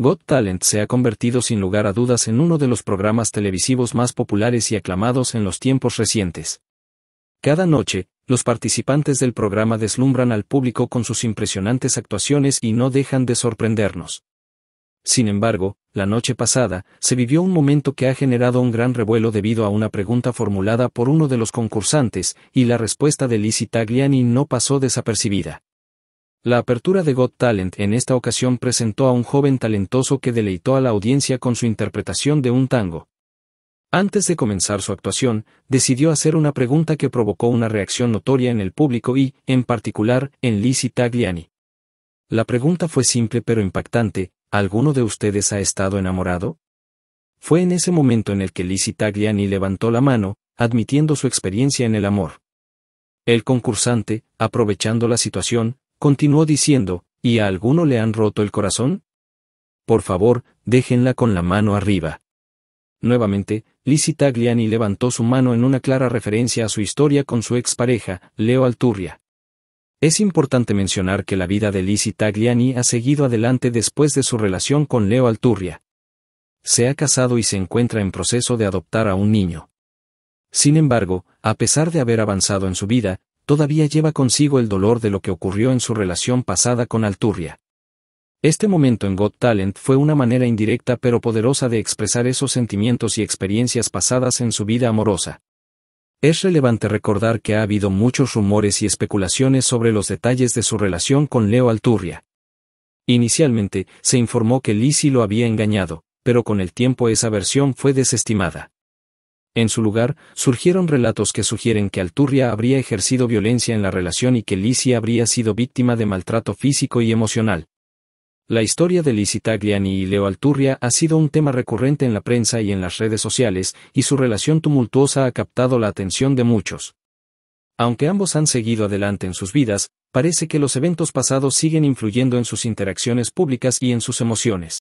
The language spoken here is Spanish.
Got Talent se ha convertido sin lugar a dudas en uno de los programas televisivos más populares y aclamados en los tiempos recientes. Cada noche, los participantes del programa deslumbran al público con sus impresionantes actuaciones y no dejan de sorprendernos. Sin embargo, la noche pasada, se vivió un momento que ha generado un gran revuelo debido a una pregunta formulada por uno de los concursantes, y la respuesta de Lizzie Tagliani no pasó desapercibida. La apertura de Got Talent en esta ocasión presentó a un joven talentoso que deleitó a la audiencia con su interpretación de un tango. Antes de comenzar su actuación, decidió hacer una pregunta que provocó una reacción notoria en el público y, en particular, en Lizzie Tagliani. La pregunta fue simple pero impactante, ¿alguno de ustedes ha estado enamorado? Fue en ese momento en el que Lizzie Tagliani levantó la mano, admitiendo su experiencia en el amor. El concursante, aprovechando la situación, Continuó diciendo, ¿y a alguno le han roto el corazón? Por favor, déjenla con la mano arriba. Nuevamente, Lizzie Tagliani levantó su mano en una clara referencia a su historia con su expareja, Leo Alturria. Es importante mencionar que la vida de Lizzie Tagliani ha seguido adelante después de su relación con Leo Alturria. Se ha casado y se encuentra en proceso de adoptar a un niño. Sin embargo, a pesar de haber avanzado en su vida, todavía lleva consigo el dolor de lo que ocurrió en su relación pasada con Alturria. Este momento en Got Talent fue una manera indirecta pero poderosa de expresar esos sentimientos y experiencias pasadas en su vida amorosa. Es relevante recordar que ha habido muchos rumores y especulaciones sobre los detalles de su relación con Leo Alturria. Inicialmente, se informó que Lizzie lo había engañado, pero con el tiempo esa versión fue desestimada. En su lugar, surgieron relatos que sugieren que Alturria habría ejercido violencia en la relación y que Lizzie habría sido víctima de maltrato físico y emocional. La historia de Lizzie Tagliani y Leo Alturria ha sido un tema recurrente en la prensa y en las redes sociales, y su relación tumultuosa ha captado la atención de muchos. Aunque ambos han seguido adelante en sus vidas, parece que los eventos pasados siguen influyendo en sus interacciones públicas y en sus emociones.